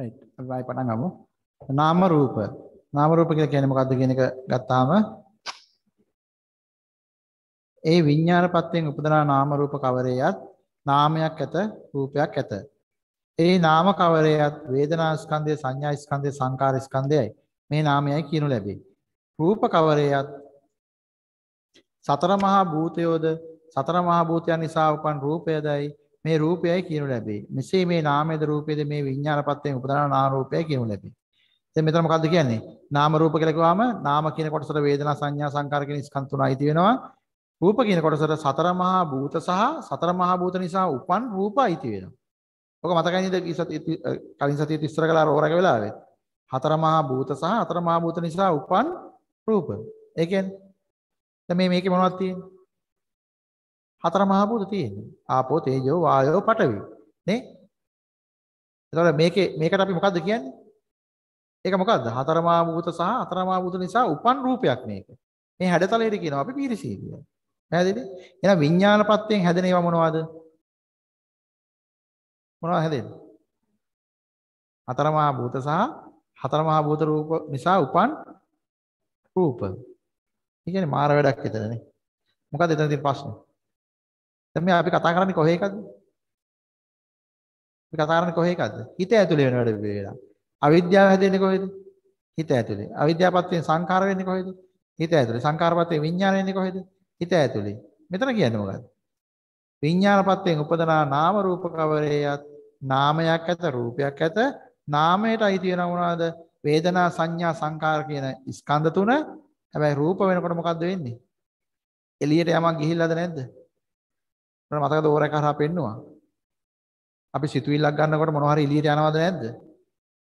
Right අපි පටන් ගමු. නාම රූප. නාම රූප කියලා කියන්නේ මොකද්ද කියන එක ගත්තාම ඒ විඤ්ඤාණපත්යෙන් උපදනා නාම රූප කවරේයත් නාමයක් ඇත රූපයක් ඇත. ඒ නාම කවරේයත් වේදනා ස්කන්ධය සංඥා ස්කන්ධය සංකාර ස්කන්ධයයි. මේ නාමයයි කියනු ලැබේ. රූප කවරේයත් සතර මහා භූතයෝද සතර මහා භූතයන් නිසා උපන් රූපයදයි මේ රූපයයි කියනු ලැබේ. මෙසේ මේ නාමයේද රූපයේද මේ විඤ්ඤාණපත්යෙන් උපදනා නාම රූපයයි කියනු ලැබේ. දැන් මෙතන මොකද්ද කියන්නේ? නාම රූප කියලා කිව්වම නාම කියන කොටසට වේදනා සංඥා සංකාර කියන ස්කන්ධ තුනයි අයිති වෙනවා. රූප කියන කොටසට සතර මහා භූත සහ සතර මහා භූත නිසා උපන් රූප අයිති වෙනවා. ඔක මතකයි නේද කලින් සතියේ ඉස්සර කළා රෝරක වෙලාවේ. හතර මහා භූත සහ හතර මහා භූත නිසා උපන් රූප. ඒ කියන්නේ දැන් මේ මේකේ මොනවද තියෙන්නේ? හතර මහා භූත තියෙන්නේ. ආපෝ තේජෝ වායෝ පඨවි. නේ? එතකොට මේකේ මේකට අපි මොකද්ද කියන්නේ? ඒක මොකද්ද? හතර මහා භූත සහ හතර මහා භූත නිසා උපන් රූපයක් මේක. මේ හැඩතලයට කියනවා අපි පීරිසී කියලා. පැහැදිලි? එහෙනම් විඥානපත්යෙන් හැදෙන ඒවා මොනවද? මොනවද හැදෙන්නේ? හතර මහා භූත සහ හතර මහා භූත රූප නිසා උපන් රූප. ඒ කියන්නේ මාර වැඩක් එතනනේ. මොකද එතන තියෙන ප්‍රශ්නේ? දැන් මේ අපි කතා කරන්නේ කොහේ එකද? අපි කතා කරන්නේ කොහේ එකද? හිත ඇතුලේ වෙන වැඩ වේලා. අවිද්‍යාව හැදෙන්නේ කොහෙද? හිත ඇතුලේ. අවිද්‍යාවපත්යෙන් සංඛාර වෙන්නේ කොහෙද? හිත ඇතුලේ. සංඛාරපත්යෙන් විඥාන වෙන්නේ කොහෙද? හිත ඇතුලේ. මෙතන කියන්නේ මොකද්ද? විඥානපත්යෙන් උපදනා නාම රූප කවරේයත් නාමයක් ඇත රූපයක් ඇත නාමයට අයිති වෙනව මොනවද? වේදනා සංඥා සංකාර කියන ස්කන්ධ තුන. හැබැයි රූප වෙනකොට මොකද්ද වෙන්නේ? එළියට යමක් ගිහිල්ලාද නැද්ද? මට මතකද ඕරේ කරා පෙන්නවා. අපි සිතුවිල්ලක් ගන්නකොට මොනවා හරි එළියට යනවද නැද්ද?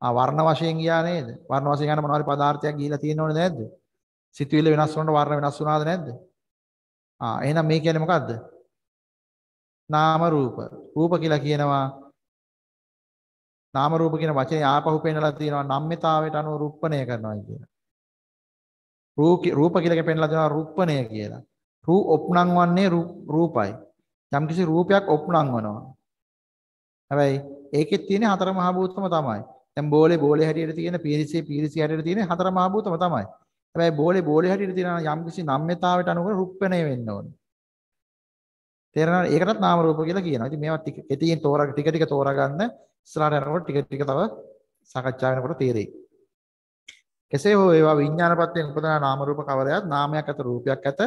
ආ වර්ණ වශයෙන් ගියා නේද? වර්ණ වශයෙන් යන මොනවා හරි පදාර්ථයක් ගිහිලා තියෙනවද නැද්ද? සිතුවිල්ල වෙනස් වුණාට වර්ණ වෙනස් වුණාද නැද්ද? ආ එහෙනම් මේ කියන්නේ මොකද්ද? නාම රූප. රූප කියලා කියනවා නාම රූප කියන වචනේ ආපහු පෙන්නලා තියෙනවා නම්මිතාවයට අනුව රුප්පණය කරනවා කියලා. රූප කියලා පෙන්නලා දෙනවා රුප්පණය කියලා. රූ ඔප්නං වන්නේ රූපයි. යම්කිසි රූපයක් ඔප්නංවනවා. හැබැයි ඒකෙත් තියෙන හතර මහා භූතම තමයි. දැන් බෝලේ බෝලේ හැටියට තියෙන පීරිසියේ පීරිසිය හැටියට තියෙන හතර මහා භූතම තමයි. හැබැයි බෝලේ බෝලේ හැටියට තියෙන යම්කිසි නම්්‍යතාවයට අනුව රුප්පණය වෙන්න ඕනේ. තේරෙනවද? ඒකටත් නාම රූප කියලා කියනවා. ඉතින් මේවා ටික කෙටියෙන් තෝරා ටික ටික තෝරාගන්න ඉස්සරහට යනකොට ටික ටික තව සාකච්ඡා වෙනකොට තේරෙයි. කෙසේ හෝ ඒවා විඥානපත්යෙන් උපදනා නාම රූප කවරයක් නාමයක් ඇත රූපයක් ඇත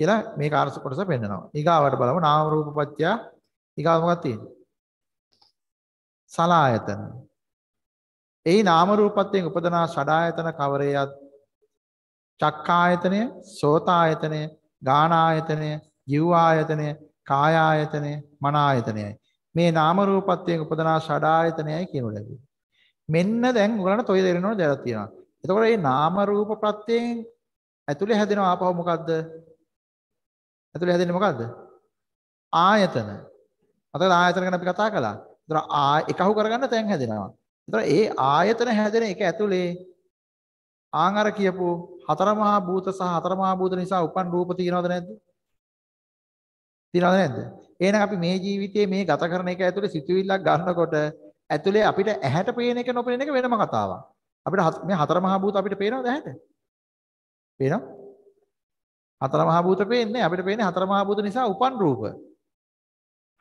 කියලා මේ කාර්ස කොටස පෙන්නනවා. ඊගාවට බලමු නාම රූප පත්‍ය ඊගාව මොකක්ද තියෙන්නේ? සලායතන. එයි නාම රූපත්වයෙන් උපදනා ෂඩායතන කවරේයත් චක්කායතනය, සෝතායතනය, ගානායතනය, ජීවායතනය, කායායතනය, මනායතනයයි. මේ නාම රූපත්වයෙන් උපදනා ෂඩායතනයයි කියනු ලැබේ. මෙන්න දැන් ඔයගලන්ට toy දෙරෙනව දැනක් තියෙනවා. එතකොට මේ නාම රූප ප්‍රත්‍යයෙන් ඇතුලේ හැදෙන ආපහු මොකද්ද? ඇතුලේ හැදෙන්නේ මොකද්ද? ආයතන. අතන ආයතන ගැන අපි කතා කළා. ඒතර ආ එකහු කරගන්න තැන් හැදෙනවා. ඒතර ඒ ආයතන හැදෙන එක ඇතුලේ ආන් අර කියපු හතර මහා භූත සහ හතර මහා භූත නිසා උපන් රූප තියනවද නැද්ද? තියනවද නැද්ද? එහෙනම් අපි මේ ජීවිතයේ මේ ගත කරන එක ඇතුලේ සිතුවිල්ලක් ගන්නකොට ඇතුලේ අපිට ඇහැට පේන එක නොපේන එක වෙනම කතාවක්. අපිට මේ හතර මහා භූත අපිට පේනවද ඇහැට? පේනවද? හතර මහා භූත පේන්නේ අපිට පේන්නේ හතර මහා භූත නිසා උපන් රූප.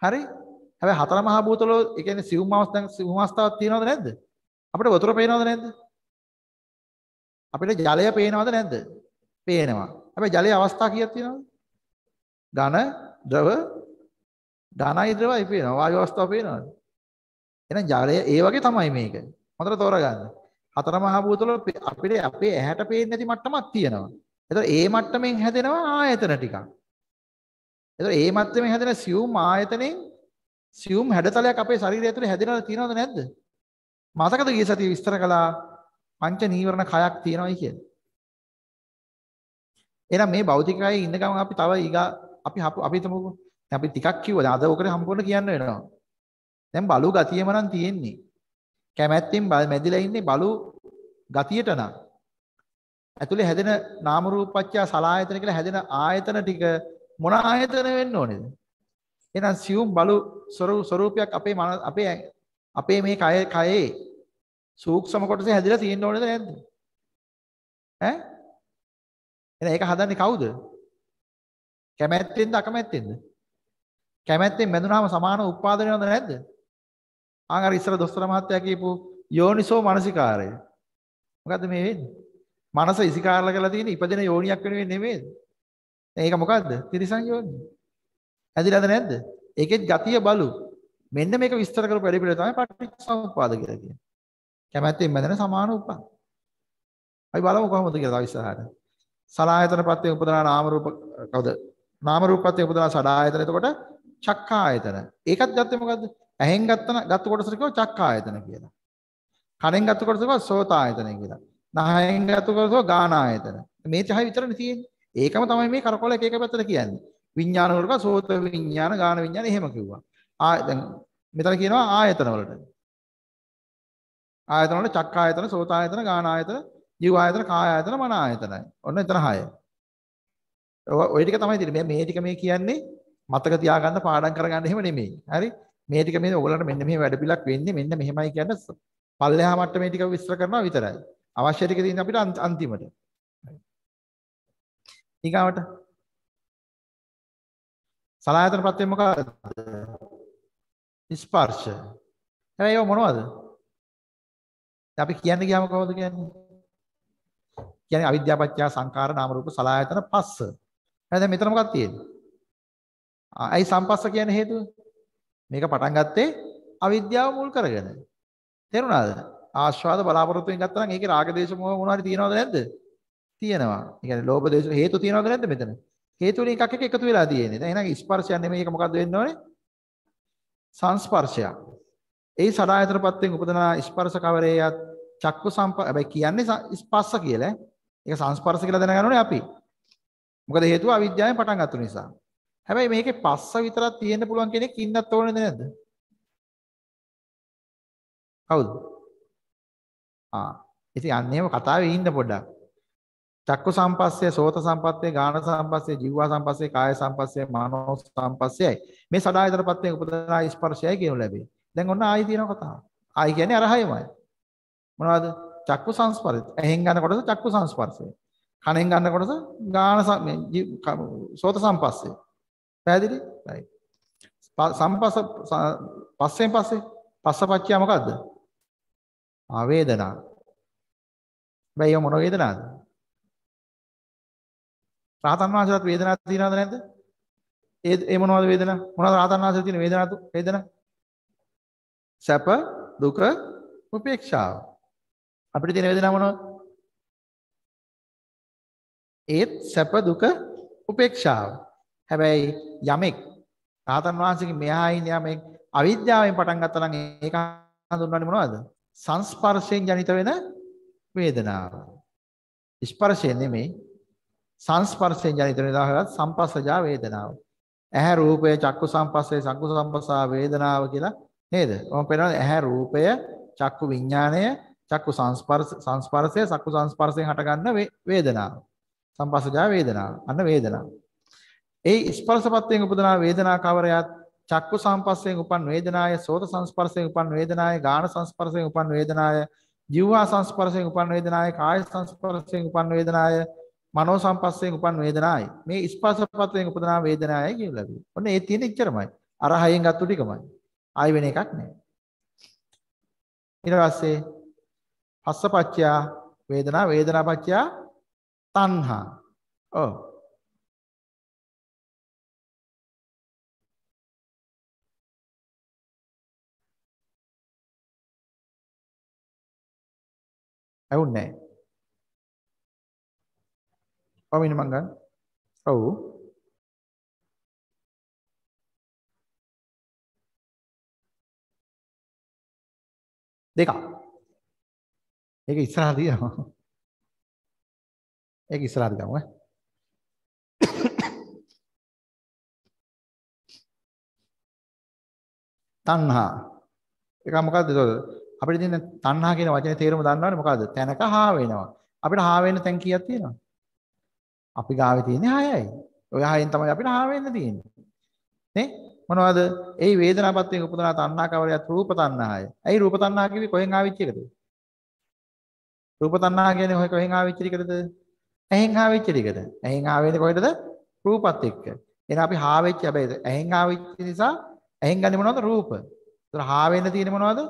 හරි? හැබැයි හතර මහා භූත වල ඒ කියන්නේ සිවුම් අවස්ථාවක් සිවුම් අවස්ථාවක් තියෙනවද නැද්ද? අපිට වතුර පේනවද නැද්ද? අපිට ජලය පේනවද නැද්ද? පේනවා. හැබැයි ජලයේ අවස්ථා කීයක් තියෙනවද? ඝන, ද්‍රව, ඝනයි ද්‍රවයි පේනවා. වායු අවස්ථාව පේනවද? එහෙනම් ජලය ඒ වගේ තමයි මේක. හොඳට තෝරගන්න. හතර මහා භූත වල අපිට අපේ ඇහැට පේන්නේ නැති මට්ටමක් තියෙනවා. එතකොට ඒ මට්ටමින් හැදෙනවා ආයතන ටිකක්. එතකොට ඒ මට්ටමින් හැදෙන සියුම් ආයතනෙන් සියුම් හැඩතලයක් අපේ ශරීරය ඇතුලේ හැදෙනවද තියෙනවද නැද්ද? මතකද ගිය සතියේ විස්තර කළා පංච නීවරණ කයක් තියෙනවයි කියලා. එහෙනම් මේ භෞතිකයේ ඉන්න ගමන් අපි තව ඊගා අපි අපි හිතමුකෝ. දැන් අපි ටිකක් කිව්වා. දැන් අද ඔකට සම්පූර්ණ කියන්න වෙනවා. දැන් බලු ගතියම නම් තියෙන්නේ. කැමැත්තෙන් මැදිලා ඉන්නේ බලු ගතියට නම්. ඇතුලේ හැදෙන නාම රූපච්ඡා සලායතන කියලා හැදෙන ආයතන ටික මොන ආයතන වෙන්න ඕනේද? එහෙනම් සියුම් බලු ස්වරූපයක් අපේ අපේ අපේ මේ කය කයේ සූක්ෂම කොටසේ හැදිලා තියෙන්න ඕනේද නැද්ද? ඈ? එහෙනම් ඒක හදන්නේ කවුද? කැමැත්තෙන්ද අකමැත්තෙන්ද? කැමැත්තෙන් බැඳුනහම සමාන උත්පාදනය හොඳ නැද්ද? ආන් අර ඉස්සර දොස්තර මහත්තයා කියපු යෝනිසෝ මනසිකාරය. මොකද්ද මේ වෙන්නේ? මනස ඉසිකාරල කරලා තියෙන ඉපදෙන යෝනියක් වෙනුවෙන් නෙමෙයිද? ඒක මොකද්ද? තිරිසන් යෝනිය. ඇදිලාද නැද්ද? ඒකෙත් ගතිය බලු. මෙන්න මේක විස්තර කරපු වැඩි පිළිවෙල තමයි පටිච්චසමුප්පාද කියලා කියන්නේ. කැමැත්තෙන් බැඳෙන සමාන උපන්. අපි බලමු කොහොමද කියලා තව ඉස්සරහට. සලායතන ප්‍රත්‍යය උපදනා නාම රූප කවුද? නාම රූප ප්‍රත්‍යය උපදනා සඩායතන. එතකොට චක්කායතන. ඒකත් ගත්තේ මොකද්ද? ඇහෙන් ගත්තන ගත්ත කොටසට කිව්ව චක්කායතන කියලා. කනෙන් ගත්ත කොටසට කිව්ව සෝතායතන කියලා. නහයෙන් ගත්ත කොටසට ගානායතන. මේ තහයි විතරනේ තියෙන්නේ. ඒකම තමයි මේ කරකොල එක එක පැත්තට කියන්නේ. විඥාන වලට සෝත විඥාන ගාන විඥාන එහෙම කිව්වා. ආ දැන් මෙතන කියනවා ආයතන වලට. ආයතන වල චක්කායතන, සෝතායතන, ගානායතන, ජීවායතන, කායායතන, මන ආයතනයි. ඔන්න එතන 6. ඔය ටික තමයි තියෙන්නේ. මේ ටික මේ කියන්නේ මතක තියාගන්න පාඩම් කරගන්න එහෙම නෙමෙයි. හරි? මේ ටික මේ ඔයගලන්ට මෙන්න මෙහෙම වැඩ පිළිලක් වෙන්නේ මෙන්න මෙහෙමයි කියන්නේ පල්ලෙහා මට්ටමේ ටික විස්තර කරනවා විතරයි. අවශ්‍ය ටික තියෙන අපිට අන්තිමට. ඊගාවට සලායතන ප්‍රත්‍යය මොකක්ද? ස්පර්ශ. හැබැයි ඒව මොනවද? අපි කියන්න ගියාම කොහොමද කියන්නේ? කියන්නේ අවිද්‍යාව පත්‍ය සංකාර නාම රූප සලායතන පස්ස. එහෙනම් දැන් මෙතන මොකක්ද තියෙන්නේ? අයි සම්පස්ස කියන හේතුව? මේක පටන් ගත්තේ අවිද්‍යාව මුල් කරගෙන. තේරුණාද? ආස්වාද බලාපොරොත්තුෙන් ගත්තා නම් ඒකේ රාග දේශ මොහ මොනවාරි තියනවද නැද්ද? තියෙනවා. ඒ කියන්නේ ලෝභ දේශ හේතු තියනවද නැද්ද මෙතන? හේතු වලින් එකක් එක එකතු වෙලා තියෙන්නේ. දැන් එහෙනම් ස්පර්ශයක් නෙමෙයි ඒක මොකද්ද වෙන්න ඕනේ? සංස්පර්ශයක්. ඒ සදායතරපත්යෙන් උපදන ස්පර්ශ කවරේයත් චක්කු සම්ප හැබැයි කියන්නේ ස්පර්ශ කියලා. ඒක සංස්පර්ශ කියලා දැනගන්න ඕනේ අපි. මොකද හේතුව අවිද්‍යාවෙන් පටන් ගත්ත නිසා. හැබැයි මේකේ පස්ස විතරක් තියෙන්න පුළුවන් කෙනෙක් ඉන්නත් ඕනේද නැද්ද? කවුද? ආ ඉතින් අන්නේම කතාවේ ඉන්න පොඩ්ඩක්. චක්කු සම්පස්සේ, සෝත සම්පස්සේ, ගාන සම්පස්සේ, ජීවා සම්පස්සේ, කාය සම්පස්සේ, මනෝ සම්පස්සේයි. මේ සදායතන පත්‍යෙන් උපදනා ස්පර්ශයයි කියනු ලැබේ. දැන් ඔන්න ආයි තියෙන කතාව. ආයි කියන්නේ අර හයමයි. මොනවද? චක්කු සංස්පර්ශය. ඇහෙන් ගන්න කොටස චක්කු සංස්පර්ශය. කනෙන් ගන්න කොටස ගාන සෝත සම්පස්සේ. පැහැදිලි? right. සම්පස්ස පස්සෙන් පස්සේ පස්සපච්චය මොකද්ද? ආ වේදනා. බැයි මොන වේදනාවද? රාතන් වහන්සේලාට වේදනාවක් තියනවද නැද්ද? ඒ ඒ මොනවද වේදනා? මොනවද රාතන් වහන්සේලා තියෙන වේදනාව වේදනා? සැප, දුක, උපේක්ෂාව. අපිට තියෙන වේදනාව මොනවද? ඒත් සැප, දුක, උපේක්ෂාව. හැබැයි යමෙක් රාතන් වහන්සේගේ මෙහා ඉන්න යමෙක් අවිද්‍යාවෙන් පටන් ගත්තා නම් ඒක හඳුන්වන්නේ මොනවද? සංස්පර්ශයෙන් ජනිත වෙන වේදනාව. ස්පර්ශය නෙමෙයි සංස්පර්ශයෙන් ජනිත වෙන උදාහරණයක් සම්පස්සජා වේදනාව. ඇහැ රූපය චක්කු සංපස්සේ සංකු සංපස්සා වේදනාව කියලා නේද? ඔහොම පේනවා ඇහැ රූපය චක්කු විඥාණය චක්කු සංස්පර්ශ සංස්පර්ශය චක්කු සංස්පර්ශයෙන් හටගන්න වේදනාව. සංපස්සජා වේදනාව. අන්න වේදනාව. ඒ ස්පර්ශපත්යෙන් උපදනා වේදනා කවරයත් චක්කු සංපස්සයෙන් උපන් වේදනාය සෝත සංස්පර්ශයෙන් උපන් වේදනාය ගාන සංස්පර්ශයෙන් උපන් වේදනාය ජීවා සංස්පර්ශයෙන් උපන් වේදනාය කාය සංස්පර්ශයෙන් උපන් වේදනාය මනෝ සංපස්සයෙන් උපන් වේදනාවයි. මේ ස්පර්ශපත්යෙන් උපදනා වේදනාවයි කියු ලැබෙන්නේ. ඔන්න ඒ තියෙන ඉච්චරමයි. අර හයෙන් ගත්තු ටිකමයි. ආයි වෙන එකක් නෑ. ඊට පස්සේ පස්සපච්චයා වේදනා වේදනාපච්චයා තණ්හා. ඔව්. ඇහුන්නේ නැහැ. පමින මං ගන්න. ඔව්. දෙකක්. ඒක ඉස්සරහට තියනවා. ඒක ඉස්සරහට ගමු ඈ. තණ්හා. ඒක මොකද්ද ඒතකොට? අපිට තියෙන තණ්හා කියන වචනේ තේරුම දන්නවනේ මොකද්ද? තැනක හා වෙනවා. අපිට හා වෙන්න තැන් කීයක් තියෙනවද? අපි ගාවේ තියෙන්නේ 6යි. ඔය 6න් තමයි අපිට හා වෙන්න තියෙන්නේ. නේ? මොනවද? ඒ වේදනාපත්යෙන් උපදනා තණ්හා කවරයත් රූප තණ්හාය. ඇයි රූප තණ්හා කිව්වේ කොහෙන් ආවිච්ච එකද? රූප තණ්හා කියන්නේ ඔය කොහෙන් ආවෙච්ච එකද? ඇහෙන් ආවෙච්ච එකද? ඇහෙන් ආවෙන්නේ කොහෙටද? රූපත් එක්ක. එහෙනම් අපි හා වෙච්ච හැබැයි ඇහෙන් ආවෙච්ච නිසා ඇහෙන් ගන්නේ මොනවද? රූප. ඒතර හා වෙන්න තියෙන්නේ මොනවද?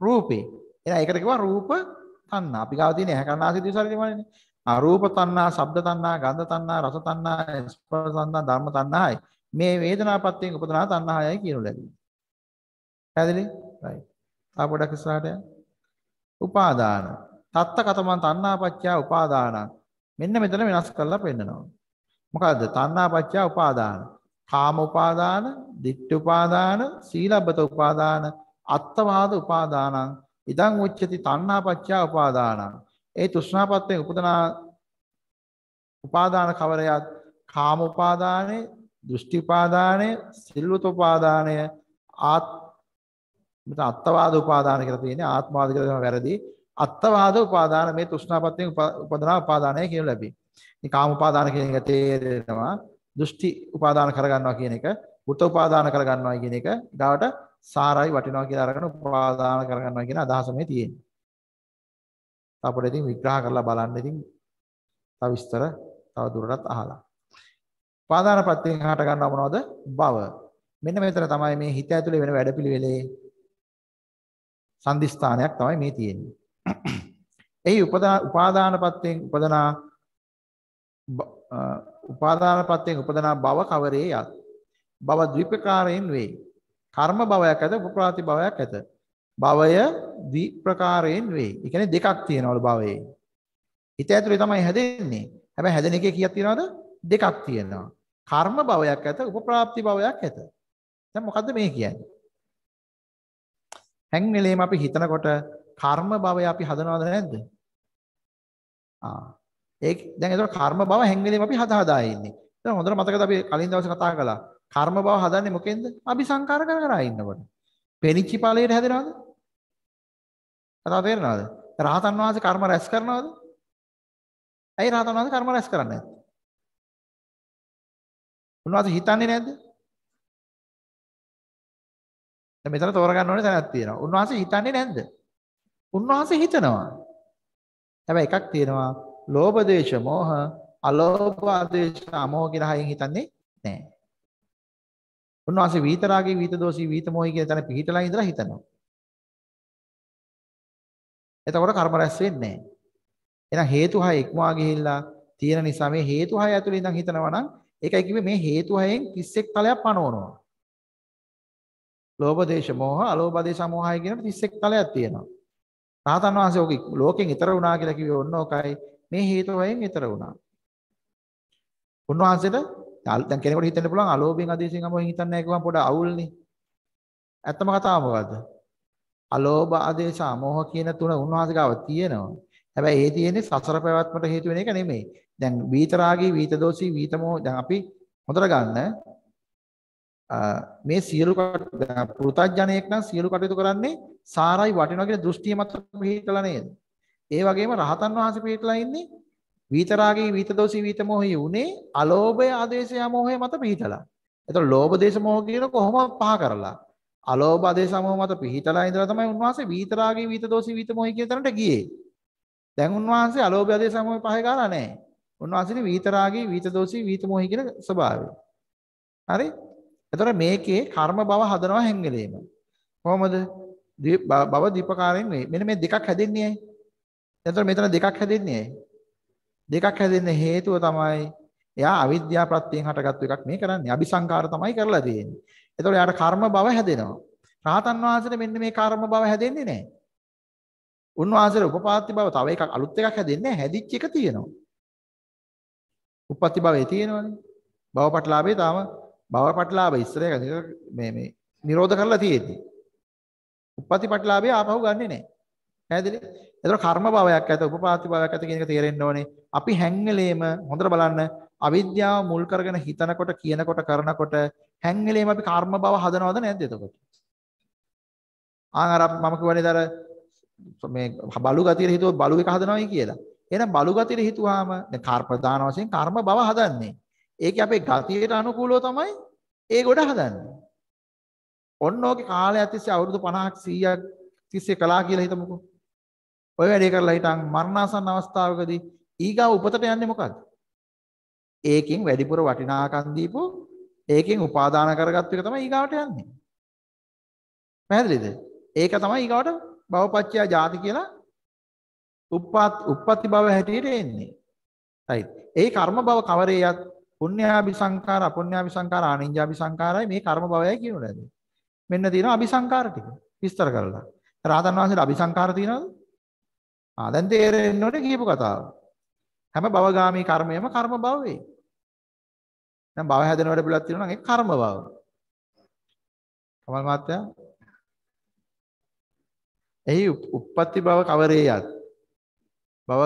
රූපේ. එහෙනම් ඒකට කිව්වා රූප තණ්හා. අපි ගාව තියෙන ඇහැ කන්නාසි දිවසාරිනේ. ආ රූප තණ්හා, ශබ්ද තණ්හා, ගන්ධ තණ්හා, රස තණ්හා, ස්පර්ශ තණ්හා, ධර්ම තණ්හායි. මේ වේදනාපත්යෙන් උපදනා තණ්හායයි කියනු ලැබෙන්නේ. පැහැදිලි? right. තා පොඩක් ඉස්සරහට යන්න. උපාදාන. තත්ත කතමන් තණ්හාපච්චය උපාදාන. මෙන්න මෙතන වෙනස් කරලා පෙන්නනවා. මොකද්ද? තණ්හාපච්චය උපාදාන. කාම උපාදාන, ditth උපාදාන, සීලබ්බත උපාදාන, අත්තවාද උපාදානං ඉදං උච්චති තණ්හාපච්චය උපාදානං. ඒ තෘෂ්ණාපත්යෙන් උපදනා උපාදාන කවරයත් කාම උපාදානේ, දෘෂ්ටි උපාදානය, සිල්වත උපාදානය, ආත් මෙතන අත්වාද උපාදාන කියලා තියෙන්නේ ආත්මවාද කියලා තමයි වැරදි. අත්වාද උපාදාන මේ තෘෂ්ණාපත්යෙන් උපදනා උපාදානය කියන ලැබි. මේ කාම උපාදාන කියන එක තේරෙනවා. දෘෂ්ටි උපාදාන කරගන්නවා කියන එක, වෘත උපාදාන කරගන්නවා කියන එක ඊගාවට සාරයි වටිනවා කියලා අරගෙන උපාදාන කරගන්නවා කියන අදහස මේ තියෙන්නේ. අපිට ඉතින් විග්‍රහ කරලා බලන්න ඉතින් තව විස්තර තව දුරටත් අහලා. උපාදාන ප්‍රත්‍යයෙන් හට ගන්නව මොනවද? භව. මෙන්න මෙතන තමයි මේ හිත ඇතුලේ වෙන වැඩපිළිවෙලේ සම්දිස්ථානයක් තමයි මේ තියෙන්නේ. එහි උපාදාන ප්‍රත්‍යයෙන් උපදනා උපාදාන ප්‍රත්‍යයෙන් උපදනා භව කවරේ යත්. භව ද්විප්‍රකාරයෙන් වේ. කර්ම භවයක් ඇත උපප්‍රාති භවයක් ඇත. භවය ද්විප්‍රකාරයෙන් වේ. ඒ කියන්නේ දෙකක් තියෙනවලු භවයේ. හිත ඇතුලේ තමයි හැදෙන්නේ. හැබැයි හැදෙන එකේ කීයක් තියෙනවද? දෙකක් තියෙනවා. කර්ම භවයක් ඇත උපප්‍රාප්ති භවයක් ඇත. දැන් මොකද්ද මේ කියන්නේ? හැං වෙලේම අපි හිතනකොට කර්ම භවය අපි හදනවද නැද්ද? ආ. ඒක දැන් ඒතකොට කර්ම භව හැං වෙලේම අපි හදා හදා ඉන්නේ. දැන් හොඳට මතකද අපි කලින් දවසේ කතා කළා. කර්ම භව හදන්නේ මොකෙන්ද? අபிසංකාර කර කර ඉන්නකොට. පෙනිච්ච ඵලයට හැදෙනවද? කතාව තේරෙනවද? රහතන් වහන්සේ කර්ම රැස් කරනවද? ඇයි රහතන් වහන්සේ කර්ම රැස් කරන්නේ නැත්තේ? උන්වහන්සේ හිතන්නේ නැද්ද? දැන් මෙතන තෝරගන්න ඕනේ තැනක් තියෙනවා. උන්වහන්සේ හිතන්නේ නැද්ද? උන්වහන්සේ හිතනවා. හැබැයි එකක් තියෙනවා. ලෝභ දේශ මොහ අලෝභ ආදේශ අමෝහ කියන හයෙන් හිතන්නේ නැහැ. උන්වහන්සේ විතරාගේ විත දෝෂී විත මොහි කියන තැන පිහිටලා ඉඳලා හිතනවා. එතකොට කර්ම රැස් වෙන්නේ නැහැ. එහෙනම් හේතු හය ඉක්මවා ගිහිල්ලා තියෙන නිසා මේ හේතු හය ඇතුළේ ඉඳන් හිතනවා නම් ඒකයි කිව්වේ මේ හේතු හයෙන් 31 තලයක් පනවනවා. ලෝභ දේශ මොහ අලෝභ දේශ මොහය කියන 31 තලයක් තියෙනවා. රහතන් වහන්සේ ඔක ලෝකෙන් ඈතර වුණා කියලා කිව්වේ ඔන්න ඔකයි මේ හේතු වයෙන් ඈතර වුණා. උන්වහන්සේට දැන් කෙනෙකුට හිතෙන්න පුළුවන් අලෝභයෙන් අදේශයෙන් අමෝහෙන් හිතන්නේ නැහැ කිව්වම පොඩ අවුල්නේ. ඇත්තම කතාව මොකද්ද? අලෝභ ආදේශ අමෝහ කියන තුන උන්වහන්සේ ගාව තියෙනවා. හැබැයි ඒ තියෙන්නේ සසර පැවැත්මට හේතු වෙන එක නෙමෙයි. දැන් වීතරාගී වීතදෝෂී වීතමෝ දැන් අපි හොඳට ගන්න මේ සියලු පෘථජ්ජනයෙක් නම් සියලු කටයුතු කරන්නේ සාරයි වටිනවා කියන දෘෂ්ටිය මත පිළිහිටලා නේද? ඒ වගේම රහතන් වහන්සේ පිළිහිටලා ඉන්නේ විතරාගේ විතදෝසී විතමෝහී උනේ අලෝභය ආදේශය මොහය මත පිළිහිටලා. එතකොට ලෝභ දේශ මොහ කියන කොහොම පහ කරලා අලෝභ ආදේශ මොහ මත පිළිහිටලා ඉඳලා තමයි උන්වහන්සේ විතරාගේ විතදෝසී විතමෝහී කියන තැනට ගියේ. දැන් උන්වහන්සේ අලෝභ ආදේශ මොහ පහේ ගාලා නැහැ. උන්වහන්සේනේ විතරාගේ විතදෝසී විතමෝහී කියන ස්වභාවය. හරි? එතකොට මේකේ කර්ම භව හදනවා හැංගෙලේම. කොහොමද? භව දීපකාරයෙන් මේ. මෙන්න මේ දෙකක් හැදෙන්නේ ඇයි? එතකොට මෙතන දෙකක් හැදෙන්නේ ඇයි? දෙකක් හැදෙන්න හේතුව තමයි එයා අවිද්‍යා ප්‍රත්‍යයෙන් හටගත්තු එකක් මේ කරන්නේ. අபிසංකාර තමයි කරලා තියෙන්නේ. එතකොට එයාට කර්ම භව හැදෙනවා. රහතන් වහන්සේට මෙන්න මේ කර්ම භව හැදෙන්නේ නැහැ. උන්වහන්සේට උපපාති භව තව එකක් අලුත් එකක් හැදෙන්නේ හැදිච්ච එක තියෙනවා. උපපති භවයේ තියෙනවනේ. භවපටලාභේ තාම භව පටලාභ ඉස්සර එක මේ මේ නිරෝධ කරලා තියෙන්නේ. උපපති පටලාභය ආපහු ගන්නෙ නැහැ. පැහැදිලි? ඒතර කර්ම භවයක් ඇත උපපාති භවයක් ඇත කියන එක තේරෙන්න ඕනේ. අපි හැංගලේම හොඳට බලන්න අවිද්‍යාව මුල් කරගෙන හිතනකොට කියනකොට කරනකොට හැංගලේම අපි කර්ම භව හදනවද නැද්ද එතකොට? ආන් අර මම කියවනේ අර මේ බලු ගතියට හිතුවොත් බලු එක හදනවයි කියලා. එහෙනම් බලු ගතියට හිතුවාම දැන් කාර්ය ප්‍රධාන වශයෙන් කර්ම භව හදන්නේ. ඒකේ අපේ ගතියට අනුකූලව තමයි ඒ ගොඩ හදන්නේ. ඔන්න ඕකේ කාලයක් තිස්සේ අවුරුදු 50ක් 100ක් තිස්සේ කළා කියලා හිතමුකෝ. ඔය වැඩේ කරලා හිටන් මරණාසන්න අවස්ථාවකදී ඊගාව උපතට යන්නේ මොකද්ද? ඒකෙන් වැඩිපුර වටිනාකම් දීපු ඒකෙන් උපාදාන කරගත්තු එක තමයි ඊගාවට යන්නේ. පැහැදිලිද? ඒක තමයි ඊගාවට භවපච්චය ජාති කියලා උප්පත් උප්පත්ති භව හැටියට එන්නේ. right. ඒ කර්ම භව කවරේයත් පුඤ්ඤාභි සංකාර අපුඤ්ඤාභි සංකාර ආනිඤ්ඤාභි සංකාරයි මේ කර්ම භවයයි කියනු ලැබෙන්නේ. මෙන්න තියෙනවා අபிසංකාර ටික විස්තර කරලා. රාතන් වහන්සේට අபிසංකාර තියෙනවද? ආ දැන් තේරෙන්න ඕනේ කියපු කතාව. හැම භවගාමී කර්මයම කර්ම භව වෙයි. දැන් භව හැදෙන වැඩ පිළිවෙලක් තියෙනවා නම් ඒක කර්ම භව. කමල් මාත්‍යා එහි උප්පත්ති භව කවරේයත් භව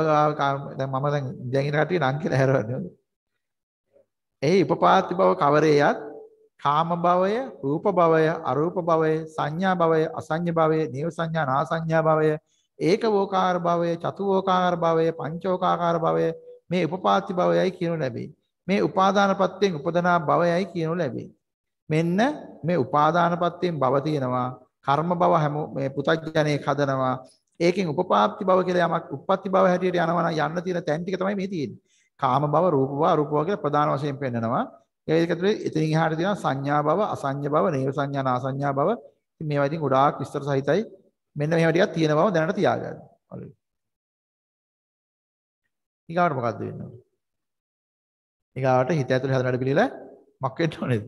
දැන් මම දැන් දැන් ඉන්න කටිය නම් කියලා හැරවන්නේ. එහි උපපාති භව කවරේයත් කාම භවය, රූප භවය, අරූප භවය, සංඥා භවය, අසඤ්ඤ භවය, නේව සංඥා නාසඤ්ඤා භවය, ඒකවෝකාර භවය, චතුවෝකාර භවය, පංචෝකාකාර භවය මේ උපපාති භවයයි කියනු ලැබේ. මේ උපාදානපත්යෙන් උපදනා භවයයි කියනු ලැබේ. මෙන්න මේ උපාදානපත්යෙන් භව තියෙනවා. කර්ම භව හැම මේ පුතඥයෙක් හදනවා. ඒකෙන් උපපාප්ති භව කියලා යමක් උප්පත්ති භව හැටියට යනවා නම් යන්න තියෙන තැන් ටික තමයි මේ තියෙන්නේ. කාම භව, රූප භව, අරූප භව කියලා ප්‍රධාන වශයෙන් පෙන්නනවා. ඒක ඇතුලේ එතනින් එහාට තියෙනවා සංඥා භව, අසඤ්ඤ භව, නේව සංඥා, නාසඤ්ඤා භව. ඉතින් මේවා ඉතින් ගොඩාක් විස්තර සහිතයි. මෙන්න මේවා ටිකක් තියෙන බව දැනට තියාගන්න. හරි. ඊගාවට මොකද්ද වෙන්නේ? ඊගාවට හිත ඇතුලේ හදන වැඩ පිළිල මක් වෙන්න ඕනේද?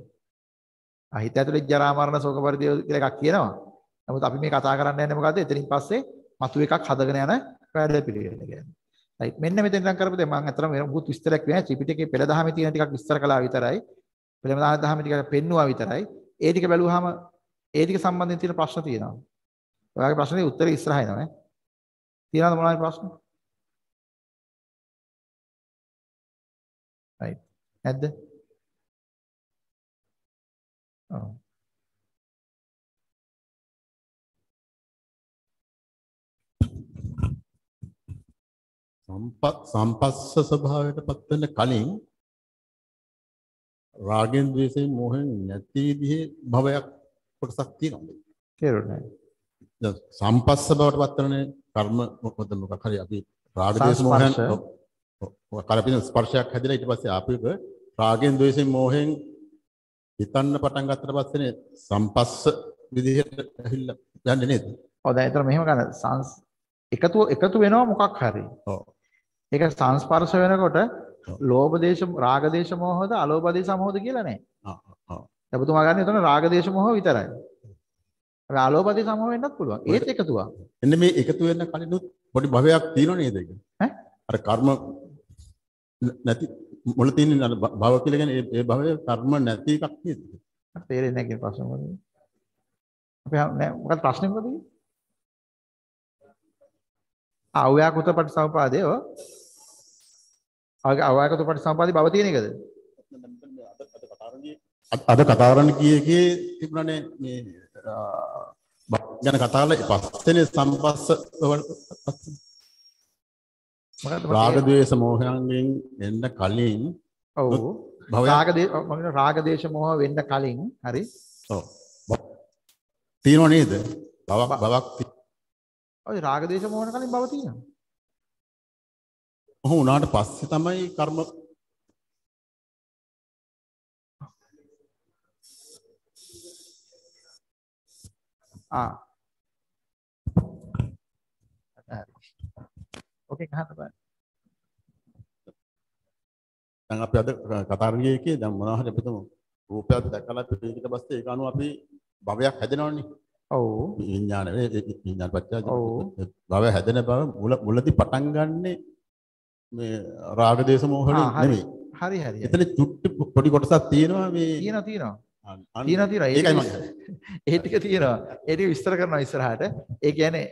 ආ හිත ඇතුලේ ජරා මරණ ශෝක පරිදේව කියලා එකක් කියනවා. නමුත් අපි මේ කතා කරන්න යන්නේ මොකද්ද? එතනින් පස්සේ මතු එකක් හදගෙන යන වැඩ පිළිවෙල කියන්නේ. right මෙන්න මෙතෙන් ඉඳන් කරපු දේ මම අතරම වෙන මුකුත් විස්තරයක් නෑ ත්‍රිපිටකයේ පෙළ දහමේ තියෙන ටිකක් විස්තර කළා විතරයි. පෙළ දහමේ ටිකක් පෙන්නුවා විතරයි. ඒ ටික බැලුවාම ඒ ටික සම්බන්ධයෙන් තියෙන ප්‍රශ්න තියෙනවා. ඔයාගේ ප්‍රශ්නේ උත්තරේ ඉස්සරහ එනවා ඈ. තියනවද මොනවද ප්‍රශ්න? right නැද්ද? ඔව්. සම්පස්ස ස්වභාවයට පත් වෙන්න කලින් රාගෙන් ද්වේෂයෙන් මොහෙන් නැති විදිහේ භවයක් කොටසක් තියෙනවා. තේරුණා. සම්පස්ස බවට පත් වෙනනේ කර්ම මොකද මොකක් හරි අපි රාග ද්වේෂ මොහෙන් කරපින ස්පර්ශයක් හැදිලා ඊට පස්සේ ආපු එක රාගෙන් ද්වේෂයෙන් මොහෙන් හිතන්න පටන් ගත්තට පස්සේනේ සම්පස්ස විදිහට ඇහිල්ලා යන්නේ නේද? ඔව් දැන් ඒතර මෙහෙම ගන්න සංස් එකතු එකතු වෙනවා මොකක් හරි. ඔව්. ඒක සංස්පර්ශ වෙනකොට ලෝභ දේශ රාග දේශ මොහොද අලෝභ දේශ මොහොද කියලා නෑ. ආ ආ. ඔබතුමා ගන්න එතන රාග දේශ මොහ විතරයි. අලෝභ දේශ මොහ වෙන්නත් පුළුවන්. ඒත් එකතුවක්. එන්න මේ එකතු වෙන්න කලිනුත් පොඩි භවයක් තියෙනව නේද ඒක? ඈ? අර කර්ම නැති මොළ තියෙන අර භව කියලා කියන්නේ ඒ භවයේ කර්ම නැති එකක් නේද? තේරෙන්නේ නැහැ කියන ප්‍රශ්න මොකද? අපි නෑ මොකක්ද ප්‍රශ්නේ මොකද? අව්‍යාකෘත පටිසමුපාදේ ඔය අව්‍යාකෘත පටිසමුපාදේ බව තියෙන එකද? අද කතා කරන්න එකේ තිබුණානේ මේ ගැන කතා කරලා පස්සේනේ සම්පස්ස රාග ද්වේෂ මෝහයන්ගෙන් එන්න කලින් ඔව්. රාග දේ රාග දේශ මොහ වෙන්න කලින් හරි? ඔව්. තියෙනව නේද? බවක් බවක් ඔය රාග දේශ මොහන කලින් බව තියෙනවා. ඔහු උනාට පස්සේ තමයි කර්ම ආ ඕකේ ගහන්න බෑ දැන් අපි අද කතා කරන්නේ එකේ දැන් මොනවා හරි අපිටම රූපයක් දැකලා ඊට පස්සේ ඒක අනුව අපි භවයක් හැදෙනවනේ ඔව් විඥාන විඥාන පත්‍ය ඔව්. භවය හැදෙන බව මුල මුලදී පටන් ගන්නෙ මේ රාග දේශ මොහ වලින් ආ, හරි. නෙමෙයි. හරි හරි. එතන චුට්ටි පොඩි කොටසක් තියෙනවා මේ තියෙනවා තියෙනවා තියෙනවා තියෙනවා. ඒකයි මම ඒ ටික තියෙනවා. ඒ ටික විස්තර කරනවා ඉස්සරහට. ඒ කියන්නේ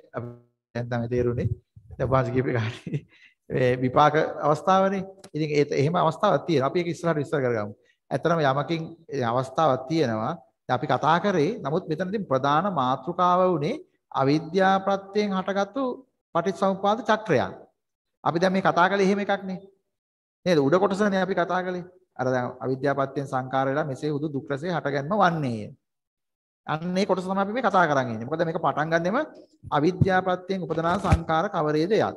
තමයි තේරුනේ දැන් වාසි කියපු හරි. ඒ විපාක අවස්ථාවනේ. ඉතින් ඒ එහෙම අවස්ථාවක් තියෙනවා. අපි ඒක ඉස්සරහට විස්තර කරගමු. ඇත්තටම යමකින් අවස්ථාවක් තියෙනවා. අපි කතා කරේ නමුත් මෙතනදී ප්‍රධාන මාතෘකාව උනේ අවිද්‍යා ප්‍රත්‍යයෙන් හටගත්තු පටිච්චසමුප්පාද චක්‍රයක් අපි දැන් මේ කතා කළේ එහෙම එකක් නේ නේද? උඩ කොටසනේ අපි කතා කළේ අර දැන් අවිද්‍යාපත්‍යයෙන් සංකාර වෙලා මෙසේ හුදු දුක් රසේ හටගන්ම වන්නේය. අන්න ඒ කොටස තමයි අපි මේ කතා කරන් ඉන්නේ. මොකද මේක පටන් ගන්නෙම අවිද්‍යාපත්‍යයෙන් උපදනා සංකාර කවරේද යත්.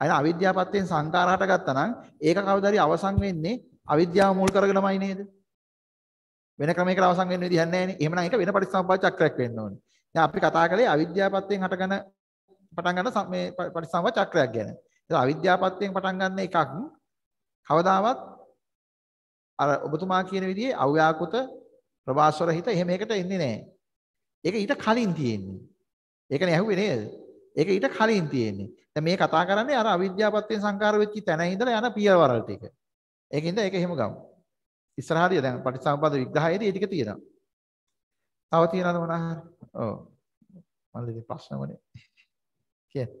අයින අවිද්‍යාපත්‍යයෙන් සංකාර හටගත්තා නම් ඒක කවදාරි අවසන් වෙන්නේ අවිද්‍යාව මුල් කරගෙනමයි නේද? වෙන ක්‍රමයකට අවසන් වෙන්න විදිහක් නැහැ නේ. එහෙමනම් ඒක වෙන පටිච්චසමුප්පාද චක්‍රයක් වෙන්න ඕනේ. දැන් අපි කතා කළේ අවිද්‍යාපත්‍යයෙන් හටගන පටන් ගන්න මේ පටිච්චසමුප්පාද චක්‍රයක් ගැන. ඒක අවිද්‍යාපත්‍යයෙන් පටන් ගන්න එකක් කවදාවත් අර ඔබතුමා කියන විදිහේ අව්‍යාකෘත ප්‍රභාස්වර හිත එහෙම එකට එන්නේ නැහැ. ඒක ඊට කලින් තියෙන්නේ. ඒකනේ ඇහුවේ නේද? ඒක ඊට කලින් තියෙන්නේ. දැන් මේ කතා කරන්නේ අර අවිද්‍යාපත්‍යයෙන් සංකාර වෙච්ච තැන ඉඳලා යන පියවරල් ටික. ඒකින්ද ඒක එහෙම ගමු. ඉස්සරහදී දැන් පටිච්චසමුප්පාද විග්‍රහයේදී ඒ ටික තියෙනවා. තව තියෙනවද මොනවා හරි? ඔව්. මල්ලි ප්‍රශ්න මොනේ? කියන්න.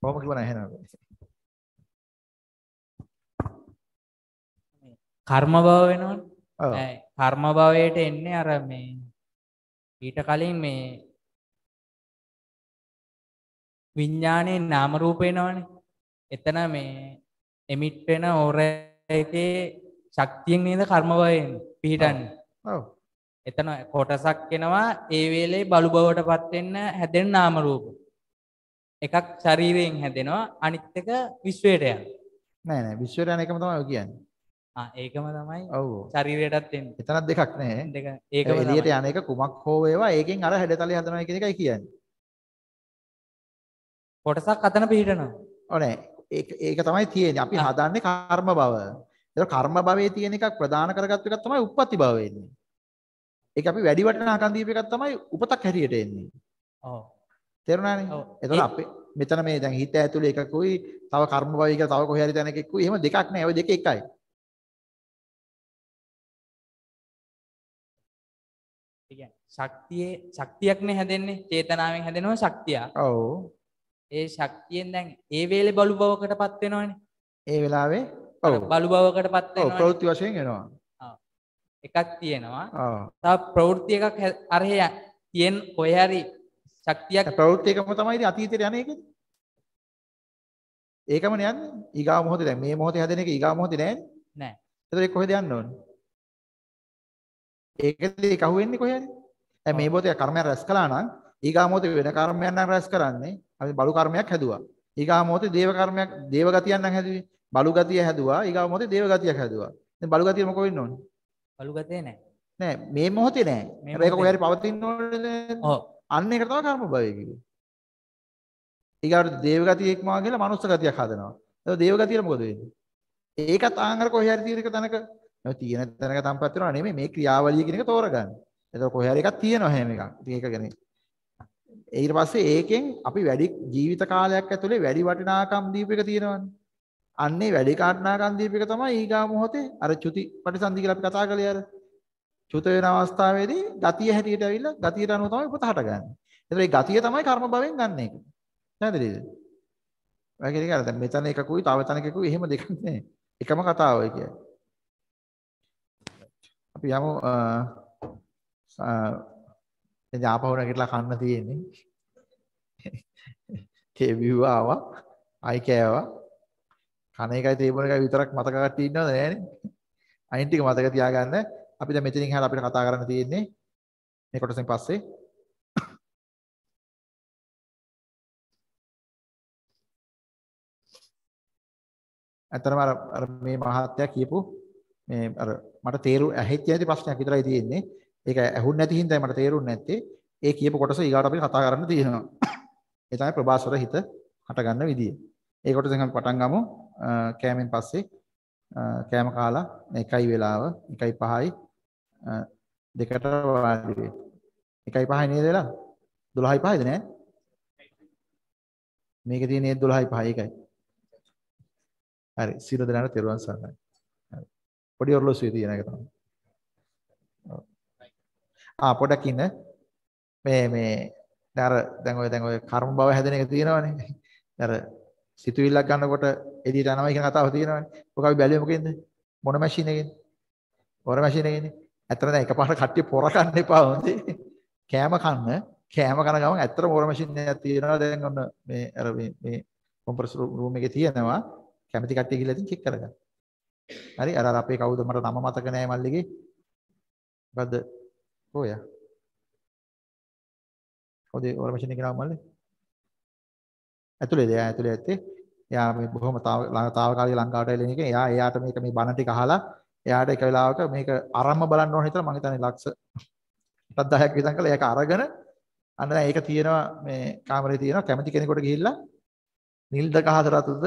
කොහොම කිව්ව නැහැ නේද? කර්ම භව වෙනවනේ. කර්ම භවයට එන්නේ අර මේ ඊට කලින් මේ විඥානයේ නාම රූප වෙනවනේ. එතන මේ එමිට් වෙන ඕර එකේ ශක්තියෙන් නේද කර්ම භවයෙන් පිහිටන්නේ. ඔව්. එතන කොටසක් එනවා ඒ වෙලේ බලු බවටපත් වෙන්න හැදෙන නාම රූප. එකක් ශරීරයෙන් හැදෙනවා අනිත් එක විශ්වයට යනවා. නෑ නෑ විශ්වයට යන එකම තමයි ඔය කියන්නේ. ඒකම තමයි ඔව්. ශරීරයටත් එන්නේ. එතනක් දෙකක් නෑ. එළියට තමයි. යන එක කුමක් හෝ වේවා ඒකෙන් අර හැඩතලය හදනවා කියන එකයි කියන්නේ. කොටසක් අතන පිහිටනවා. ඕනේ. ඒක ඒක තමයි තියෙන්නේ. අපි හදන්නේ කර්ම භව. ඒක කර්ම භවයේ තියෙන එකක් ප්‍රදාන කරගත්ත එකක් තමයි උප්පත්ති භව වෙන්නේ. ඒක අපි වැඩි වටිනාකම් දීප එකක් තමයි උපතක් හැටියට එන්නේ. ඔව්. තේරුණානේ? එතකොට අපි මෙතන මේ දැන් හිත ඇතුලේ එකකුයි තව කර්ම භවය කියලා තව කොහේ හරි තැනකකුයි එහෙම දෙකක් නෑ. ওই දෙක එකයි. ශක්තියේ ශක්තියක්නේ හැදෙන්නේ චේතනාවෙන් හැදෙනවා ශක්තිය. ඔව්. ඒ ශක්තියෙන් දැන් ඒ වේලේ බලු බවකටපත් වෙනවනේ. ඒ වෙලාවේ. බලු බවකටපත් ඔව් වෙනවනේ. ප්‍රවෘත්ති වශයෙන් එනවා. එකක් තියෙනවා. තව ප්‍රවෘත්ති එකක් හැ- අර හේ තියෙන කොයි හරි ශක්තියක් ප්‍රවෘත්ති එකම තමයි ඉතින් අතීතයට යන්නේ ඒකද? ඒකමනේ යන්නේ. ඊගා මොහොතේ දැන් මේ මොහොතේ හැදෙන එක ඊගා මොහොතේ නෑනේ. නෑ. එතකොට කොහෙද යන්න ඕනේ? ඒකද ඒක අහුවෙන්නේ කොහේ හරි? දැන් මේ මොහොතේ කර්මයක් රැස් කළා නම් ඊගා මොහොතේ වෙන කර්මයක් නම් රැස් කරන්නේ අපි බලු කර්මයක් හැදුවා. ඊගා මොහොතේ දේව කර්මයක් දේව ගතියක් නම් හැදුවේ. බලු ගතිය හැදුවා. ඊගා මොහොතේ දේව ගතියක් හැදුවා. දැන් බලු ගතිය මොකෝ වෙන්න ඕනේ? බලු ගතේ නැහැ. නෑ මේ මොහොතේ නෑ. මේ හැබැයි ඒක මොහොතේ. කොහේ හරි පවතින්න ඕනේ. ඔව්. අන්න ඒක තමයි කර්ම භවය කිව්වේ. ඊගාට දේව ගතිය ඉක්මවා ගිහලා මනුස්ස ගතියක් හදනවා. ඒක දේව ගතියට මොකද වෙන්නේ? ඒකත් ආංගර කොහේ හරි තියෙන එක තැනක නෝ තියෙන තැනක තම්පත් වෙනවා නෙමෙයි මේ ක්‍රියාවලිය කියන එක තෝරගන්න. එතකොට කොහේ හරි එකක් තියෙනවා හැම එකක්. ඉතින් ඒක ගැන ඊට පස්සේ ඒකෙන් අපි වැඩි ජීවිත කාලයක් ඇතුලේ වැඩි වටිනාකම් දීප එක තියෙනවනේ. අන්නේ වැඩි වටිනාකම් දීප එක තමයි ඊගා මොහොතේ අර චුති ප්‍රතිසන්දි කියලා අපි කතා කළේ අර. චුත වෙන අවස්ථාවේදී ගතිය හැටියට ඇවිල්ලා ගතියට අනුව තමයි උපත හටගන්නේ. එතකොට මේ ගතිය තමයි කර්ම භවෙන් ගන්න එක. නැහැද? ඔය කියන එක අර දැන් මෙතන එකකුයි තව තැනකකුයි එහෙම දෙකක් නෑ. එකම කතාව ඔය කියන්නේ. අපි යමු අ අ දැන් ආපහු නැගිටලා කන්න තියෙන්නේ. කෙවිව ආවා. අයි කෑවා. කන එකයි තේබුණ එකයි විතරක් මතක ගන්න ඉන්නවද නෑනේ. අයින් ටික මතක තියාගන්න. අපි දැන් මෙතනින් එහාට අපිට කතා කරන්න තියෙන්නේ මේ කොටසෙන් පස්සේ ඇත්තටම අර අර මේ මහත්තයා කියපු මේ අර මට තේරු ඇහිච්ච ඇති ප්‍රශ්නයක් විතරයි තියෙන්නේ. ඒක ඇහුන්නේ නැති හින්දායි මට තේරුන්නේ නැත්තේ. ඒ කියපු කොටස ඊගාට අපිට කතා කරන්න තියෙනවා. ඒ තමයි ප්‍රභාස්වර හිත හට ගන්න විදිය. ඒ කොටසෙන් අපි පටන් ගමු. අ, කෑමෙන් පස්සේ අ, කෑම කාලා 1යි වෙලාව 1යි 5යි දෙකට වාඩි වෙන්න. 1යි 5යි නේද වෙලා? 12යි 5යිද නෑ? මේකේ තියෙන්නේ 12යි 5යි එකයි. හරි සියලු දෙනාට තෙරුවන් සරණයි. හරි. පොඩි ඔරලෝසුවේ තියෙන එක තමයි. ඔව්. ආ පොඩක් ඉන්න. මේ මේ දැන් අර දැන් ඔය දැන් ඔය කර්ම භව හැදෙන එක තියෙනවනේ. අර සිතුවිල්ලක් ගන්නකොට එළියට යනවා කියන කතාව තියෙනවනේ. ඔක අපි බැලුවේ මොකෙන්ද? මොන මැෂින් එකෙන්ද? පොර මැෂින් එකෙන්ද? ඇත්තට දැන් එකපාරට කට්ටිය පොර කන්න එපා හොඳේ. කෑම කන්න කෑම කන ගමන් ඇත්තට පොර මැෂින් එකක් තියෙනවා දැන් ඔන්න මේ අර මේ මේ කොම්ප්‍රෙසර් රූම් එකේ තියෙනවා. කැමති කට්ටිය ගිහලා ඉතින් චෙක් කරගන්න. හරි අර අර අපේ කවුද මට නම මතක නෑ මල්ලිගේ. මොකද්ද? කොහොය? කවුද ඔර මැෂින් එකේ නම මල්ලේ? ඇතුලේද? එයා ඇතුලේ ඇත්තේ. එයා මේ බොහොම තාවකාලික ලංකාවට එළින එක. එයා එයාට මේක මේ බණ ටික අහලා එයාට එක වෙලාවක මේක අරම්ම බලන්න ඕන හිතලා මම හිතන්නේ ලක්ෂ 10ක් විතර කළා. ඒක අරගෙන අන්න දැන් ඒක තියෙනවා මේ කාමරේ තියෙනවා කැමති කෙනෙකුට ගිහිල්ලා නිල්ද කහතරතුද